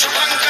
Chupanga.